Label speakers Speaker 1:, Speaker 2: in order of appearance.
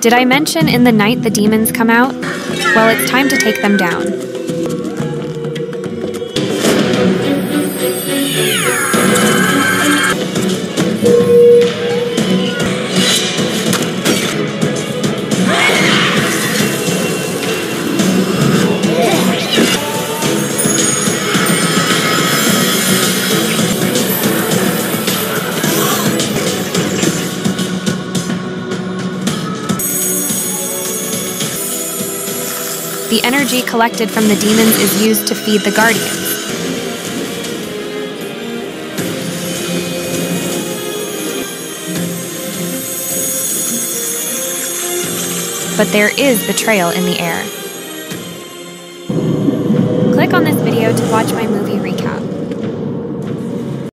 Speaker 1: Did I mention in the night the demons come out? Well, it's time to take them down. The energy collected from the demons is used to feed the guardians. But there is betrayal in the air. Click on this video to watch my movie